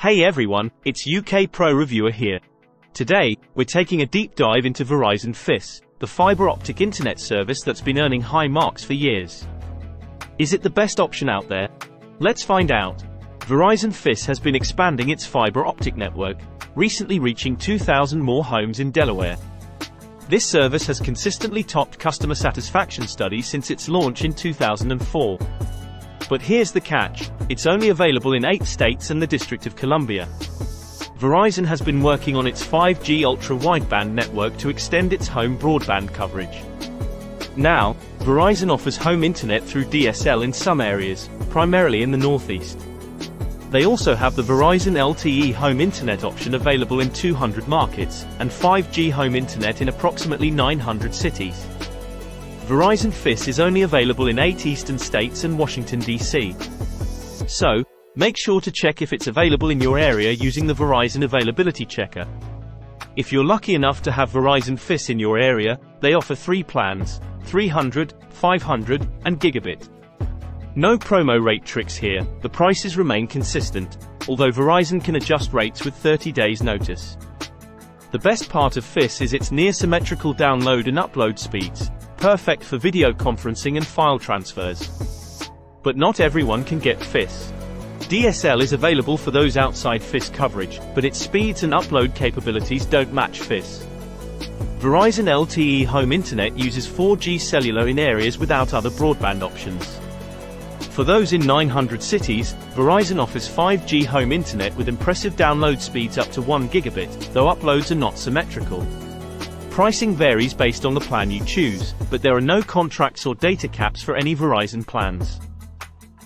Hey everyone, it's UK Pro Reviewer here. Today, we're taking a deep dive into Verizon Fios, the fiber optic internet service that's been earning high marks for years. Is it the best option out there? Let's find out. Verizon Fios has been expanding its fiber optic network, recently reaching 2,000 more homes in Delaware. This service has consistently topped customer satisfaction studies since its launch in 2004. But here's the catch, it's only available in 8 states and the District of Columbia. Verizon has been working on its 5G ultra-wideband network to extend its home broadband coverage. Now, Verizon offers home internet through DSL in some areas, primarily in the Northeast. They also have the Verizon LTE home internet option available in 200 markets, and 5G home internet in approximately 900 cities. Verizon Fios is only available in 8 eastern states and Washington, D.C. So, make sure to check if it's available in your area using the Verizon Availability Checker. If you're lucky enough to have Verizon Fios in your area, they offer three plans, 300, 500, and gigabit. No promo rate tricks here, the prices remain consistent, although Verizon can adjust rates with 30 days notice. The best part of Fios is its near symmetrical download and upload speeds, perfect for video conferencing and file transfers. But not everyone can get Fios. DSL is available for those outside Fios coverage, but its speeds and upload capabilities don't match Fios. Verizon LTE Home Internet uses 4G cellular in areas without other broadband options. For those in 900 cities, Verizon offers 5G home internet with impressive download speeds up to 1 gigabit, though uploads are not symmetrical. Pricing varies based on the plan you choose, but there are no contracts or data caps for any Verizon plans.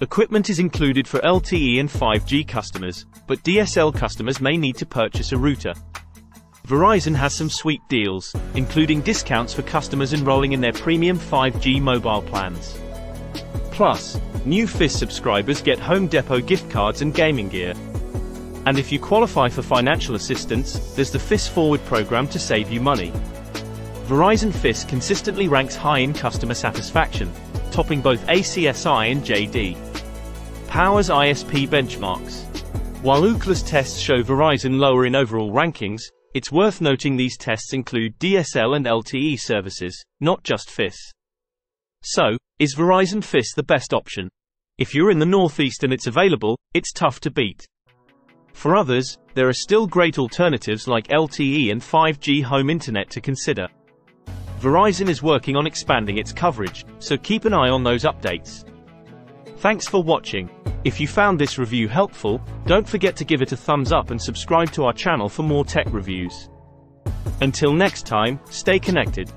Equipment is included for LTE and 5G customers, but DSL customers may need to purchase a router. Verizon has some sweet deals, including discounts for customers enrolling in their premium 5G mobile plans. Plus, new Fios subscribers get Home Depot gift cards and gaming gear. And if you qualify for financial assistance, there's the Fios Forward program to save you money. Verizon Fios consistently ranks high in customer satisfaction, topping both ACSI and JD. Powers ISP benchmarks. While Ookla's tests show Verizon lower in overall rankings, it's worth noting these tests include DSL and LTE services, not just Fios. So, is Verizon Fios the best option? If you're in the Northeast and it's available, it's tough to beat. For others, there are still great alternatives like LTE and 5G home internet to consider. Verizon is working on expanding its coverage, so keep an eye on those updates. Thanks for watching. If you found this review helpful, don't forget to give it a thumbs up and subscribe to our channel for more tech reviews. Until next time, stay connected.